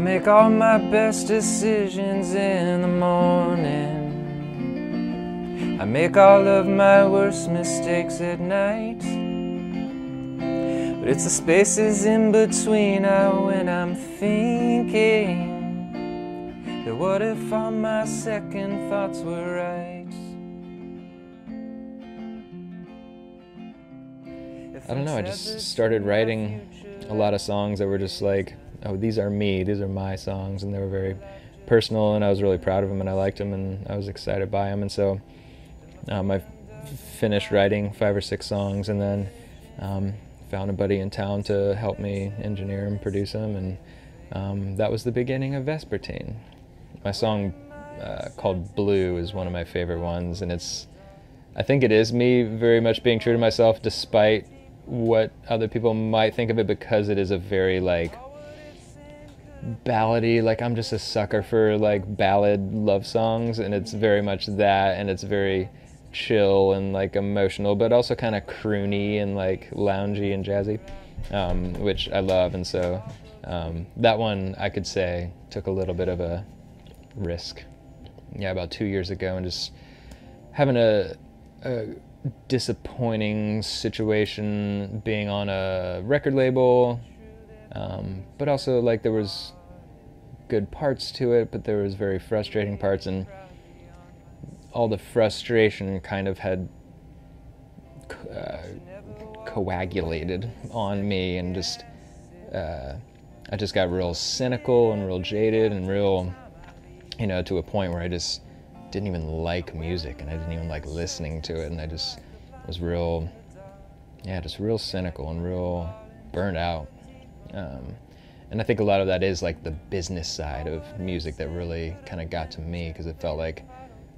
make all my best decisions in the morning. I make all of my worst mistakes at night. But it's the spaces in between now when I'm thinking that what if all my second thoughts were right? I don't know, I just started writing a lot of songs that were just like, oh, these are me, these are my songs, and they were very personal, and I was really proud of them, and I liked them, and I was excited by them, and so um, I finished writing five or six songs, and then um, found a buddy in town to help me engineer and produce them, and um, that was the beginning of Vesperteen. My song uh, called Blue is one of my favorite ones, and it's, I think it is me very much being true to myself despite what other people might think of it because it is a very like ballady like i'm just a sucker for like ballad love songs and it's very much that and it's very chill and like emotional but also kind of croony and like loungy and jazzy um, which i love and so um, that one i could say took a little bit of a risk. Yeah about two years ago and just having a, a disappointing situation being on a record label, um, but also like there was good parts to it, but there was very frustrating parts, and all the frustration kind of had uh, coagulated on me, and just uh, I just got real cynical and real jaded and real, you know, to a point where I just didn't even like music and I didn't even like listening to it and I just was real, yeah, just real cynical and real burned out. Um, and I think a lot of that is like the business side of music that really kind of got to me because it felt like,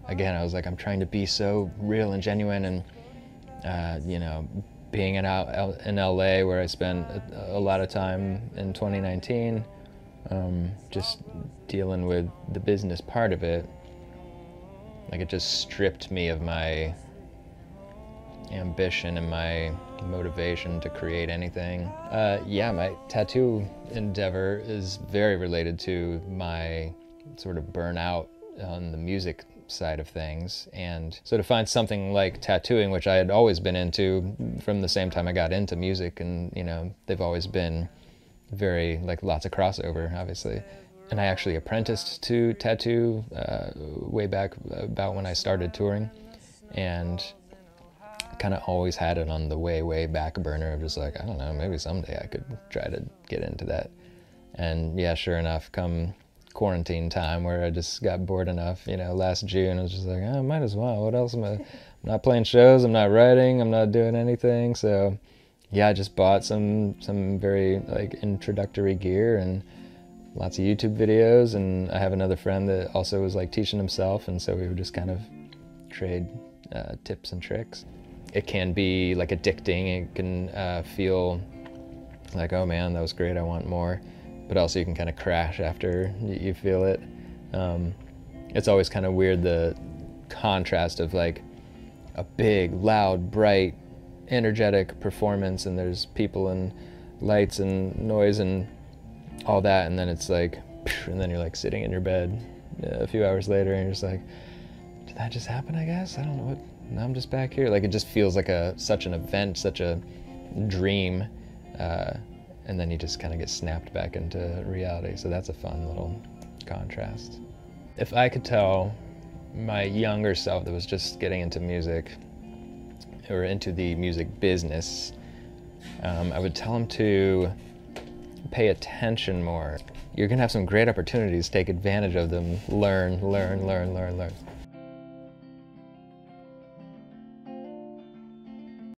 again, I was like, I'm trying to be so real and genuine and, uh, you know, being in, in LA where I spent a, a lot of time in 2019, um, just dealing with the business part of it, like it just stripped me of my ambition and my motivation to create anything. Uh, yeah, my tattoo endeavor is very related to my sort of burnout on the music side of things. And so to find something like tattooing, which I had always been into from the same time I got into music, and you know, they've always been very like lots of crossover, obviously and I actually apprenticed to tattoo uh, way back about when I started touring, and kind of always had it on the way way back burner of just like I don't know maybe someday I could try to get into that, and yeah sure enough come quarantine time where I just got bored enough you know last June I was just like oh, I might as well. What else am I I'm not playing shows I'm not writing I'm not doing anything. So yeah I just bought some some very like introductory gear and lots of YouTube videos, and I have another friend that also was like teaching himself, and so we would just kind of trade uh, tips and tricks. It can be like addicting. It can uh, feel like, oh man, that was great. I want more, but also you can kind of crash after you feel it. Um, it's always kind of weird the contrast of like a big, loud, bright, energetic performance, and there's people and lights and noise and all that, and then it's like, and then you're like sitting in your bed a few hours later, and you're just like, that just happen? I guess I don't know what. Now I'm just back here. Like it just feels like a such an event, such a dream, uh, and then you just kind of get snapped back into reality. So that's a fun little contrast. If I could tell my younger self that was just getting into music or into the music business, um, I would tell him to pay attention more. You're gonna have some great opportunities, take advantage of them, learn, learn, learn, learn, learn.